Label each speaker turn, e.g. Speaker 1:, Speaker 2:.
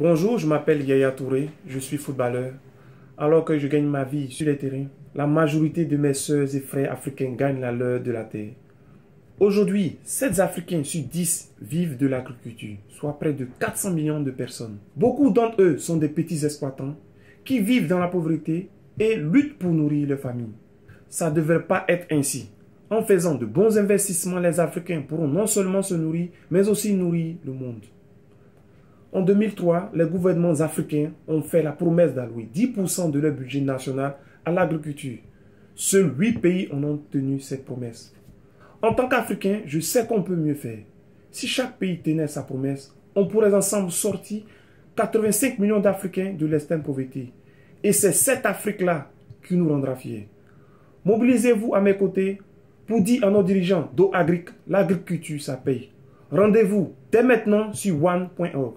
Speaker 1: Bonjour, je m'appelle Yaya Touré, je suis footballeur. Alors que je gagne ma vie sur les terrains, la majorité de mes sœurs et frères africains gagnent la leur de la terre. Aujourd'hui, 7 Africains sur 10 vivent de l'agriculture, soit près de 400 millions de personnes. Beaucoup d'entre eux sont des petits exploitants qui vivent dans la pauvreté et luttent pour nourrir leur famille. Ça ne devrait pas être ainsi. En faisant de bons investissements, les Africains pourront non seulement se nourrir, mais aussi nourrir le monde. En 2003, les gouvernements africains ont fait la promesse d'allouer 10% de leur budget national à l'agriculture. Seuls 8 pays en ont tenu cette promesse. En tant qu'Africain, je sais qu'on peut mieux faire. Si chaque pays tenait sa promesse, on pourrait ensemble sortir 85 millions d'Africains de l'extrême pauvreté. Et c'est cette Afrique-là qui nous rendra fiers. Mobilisez-vous à mes côtés pour dire à nos dirigeants d'eau agric, l'agriculture, ça paye. Rendez-vous dès maintenant sur one.org.